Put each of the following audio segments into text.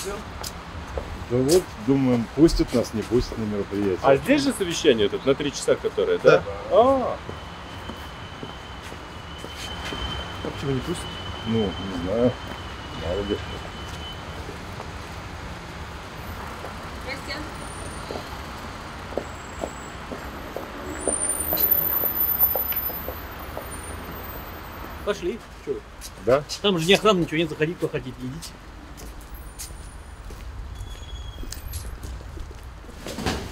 хотел? Да вот, думаем, пустят нас, не пустят на мероприятие. А здесь же совещание тут, на три часа которое, да? А, А почему не пустят? Ну, не знаю, мало ли. Пошли. Вы? Да? Там же не охрана, ничего нет, заходите, кто хотите, идите.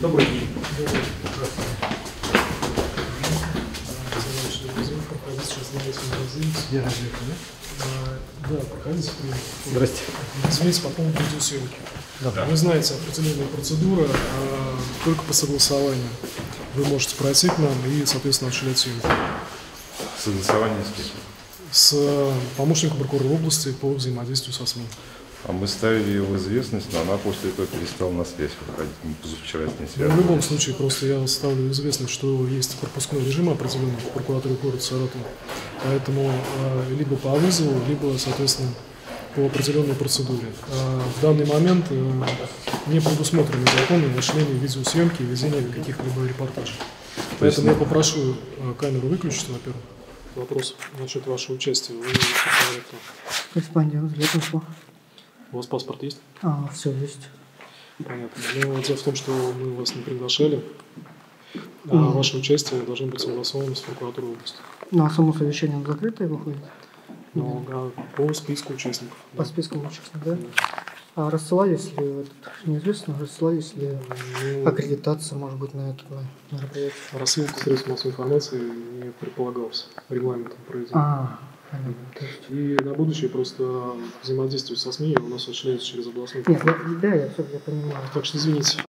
Добрый день. Я разве Да, проходите. Здрасте. Извините, по поводу видеосъемки. Вы знаете определенная процедура, а только по согласованию вы можете пройти к нам и, соответственно, начинать съемку. Согласование с кем? С э, помощником прокурора области по взаимодействию со СМИ. А мы ставили ее в известность, но она после этого перестала на связь выходить. Мы позавчера с ней Но в связывались. любом случае, просто я ставлю в известность, что есть пропускной режим определенный в прокуратуре города Саратова. Поэтому э, либо по вызову, либо, соответственно, по определенной процедуре. А в данный момент э, не предусмотрены законы расширения видеосъемки и ведения каких-либо репортажей. Поэтому я попрошу э, камеру выключить, во-первых. Вопрос насчет вашего участия. Вы кто? Корреспондент, ведомство. У вас паспорт есть? А, все есть. Понятно. Но дело в том, что мы вас не приглашали, а Мгм. ваше участие должно быть согласовано с прокуратурой области. Ну, а само совещание закрытое выходит? Ну, а по списку участников. По спискам участников, да? А рассылались ли, неизвестно, рассылались ли Ну, аккредитация, может быть, на это на мероприятие? рассылка средств массовой информации не предполагалась регламентом проведения. А, понятно. И на будущее просто взаимодействие со СМИ у нас осуществляется через областной Нет, я, да, я все я понимаю. Так что извините.